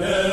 Yeah.